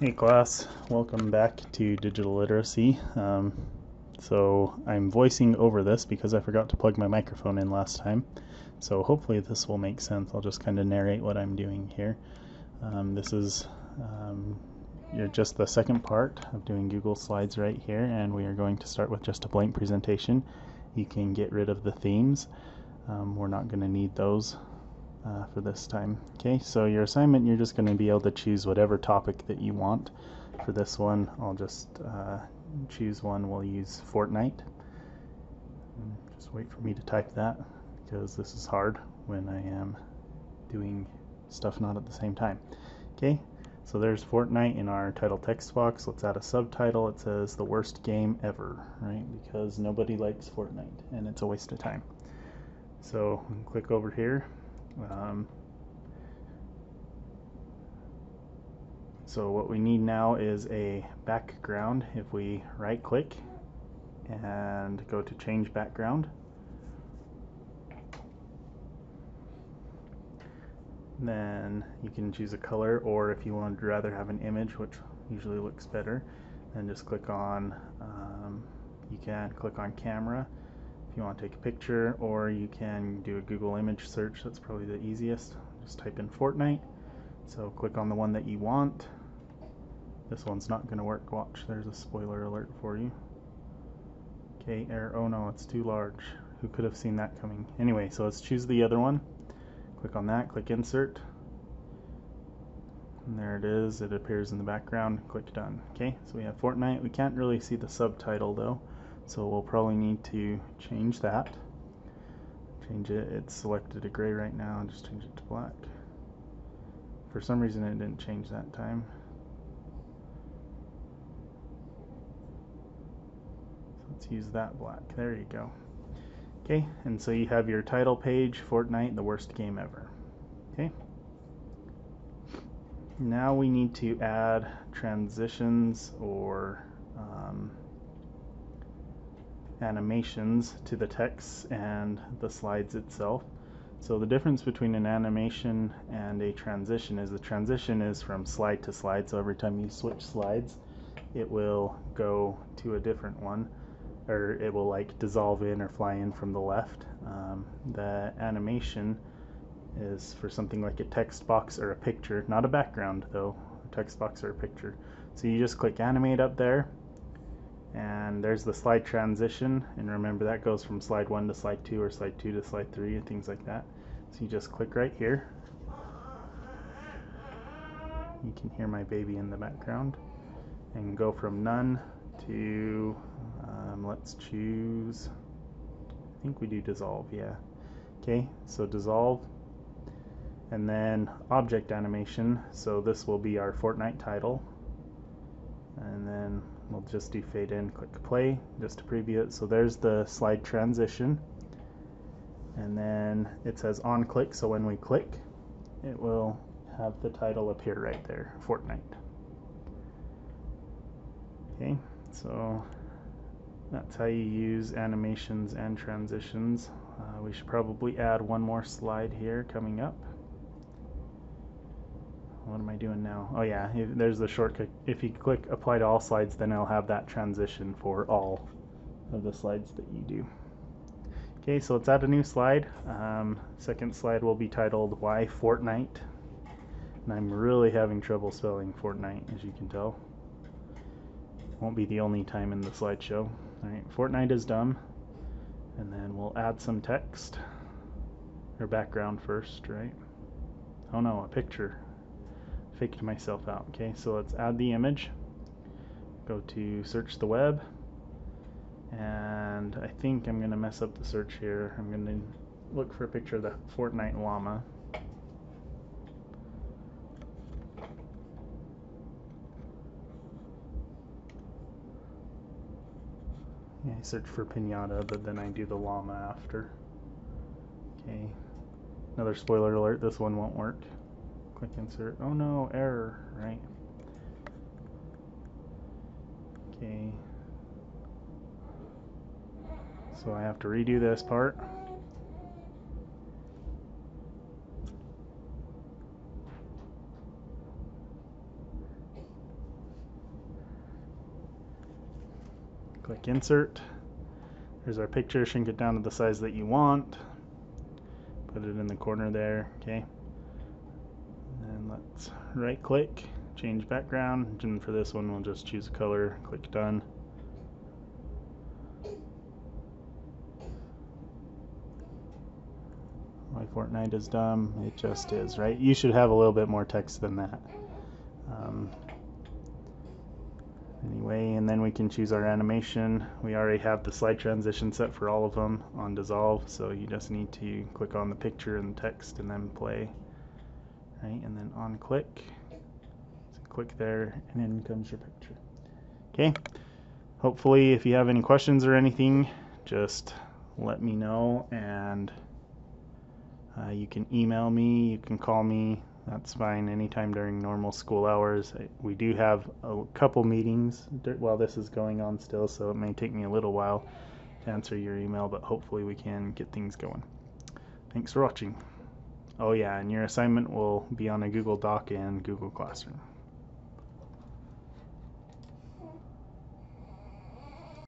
Hey class, welcome back to Digital Literacy. Um, so I'm voicing over this because I forgot to plug my microphone in last time. So hopefully this will make sense. I'll just kind of narrate what I'm doing here. Um, this is um, just the second part of doing Google Slides right here and we are going to start with just a blank presentation. You can get rid of the themes. Um, we're not going to need those uh, for this time. Okay, so your assignment, you're just going to be able to choose whatever topic that you want. For this one, I'll just uh, choose one. We'll use Fortnite. Just wait for me to type that because this is hard when I am doing stuff not at the same time. Okay, so there's Fortnite in our title text box. Let's add a subtitle. It says the worst game ever, right? Because nobody likes Fortnite and it's a waste of time. So click over here um, so what we need now is a background. If we right click and go to change background, then you can choose a color or if you would rather have an image which usually looks better then just click on um, you can click on camera if you want to take a picture or you can do a Google image search that's probably the easiest. Just type in Fortnite. So click on the one that you want. This one's not going to work. Watch there's a spoiler alert for you. Okay error oh no it's too large. Who could have seen that coming? Anyway so let's choose the other one. Click on that click insert. And there it is it appears in the background. Click done. Okay so we have Fortnite. We can't really see the subtitle though so we'll probably need to change that. Change it, it's selected to gray right now, and just change it to black. For some reason it didn't change that time. Let's use that black, there you go. Okay, and so you have your title page, Fortnite, the worst game ever. Okay. Now we need to add transitions or um, animations to the text and the slides itself. So the difference between an animation and a transition is the transition is from slide to slide. So every time you switch slides, it will go to a different one or it will like dissolve in or fly in from the left. Um, the animation is for something like a text box or a picture, not a background though, a text box or a picture. So you just click animate up there and there's the slide transition and remember that goes from slide 1 to slide 2 or slide 2 to slide 3 and things like that. So you just click right here. You can hear my baby in the background. And go from none to um, let's choose I think we do dissolve yeah. Okay so dissolve. And then object animation. So this will be our Fortnite title. And then we'll just do fade in, click play just to preview it. So there's the slide transition. And then it says on click, so when we click, it will have the title appear right there, Fortnite. Okay, so that's how you use animations and transitions. Uh, we should probably add one more slide here coming up what am I doing now? Oh yeah, there's the shortcut. If you click apply to all slides, then it'll have that transition for all of the slides that you do. Okay, so let's add a new slide. Um, second slide will be titled Why Fortnite. And I'm really having trouble spelling Fortnite, as you can tell. Won't be the only time in the slideshow. Alright, Fortnite is dumb. And then we'll add some text. Or background first, right? Oh no, a picture faked myself out. Okay, so let's add the image. Go to search the web. And I think I'm going to mess up the search here. I'm going to look for a picture of the Fortnite llama. Yeah, I search for pinata, but then I do the llama after. Okay. Another spoiler alert, this one won't work quick insert. Oh no, error, right? Okay. So I have to redo this part. Click insert. There's our picture, Shrink it down to the size that you want. Put it in the corner there, okay? Let's right click, change background, and for this one we'll just choose a color, click done. Why Fortnite is dumb, it just is, right? You should have a little bit more text than that. Um, anyway, and then we can choose our animation. We already have the slide transition set for all of them on Dissolve, so you just need to click on the picture and text and then play. Right, and then on click, so click there, and in comes your picture. Okay, hopefully if you have any questions or anything, just let me know and uh, you can email me, you can call me, that's fine anytime during normal school hours. We do have a couple meetings while this is going on still, so it may take me a little while to answer your email, but hopefully we can get things going. Thanks for watching. Oh yeah, and your assignment will be on a Google Doc and Google Classroom.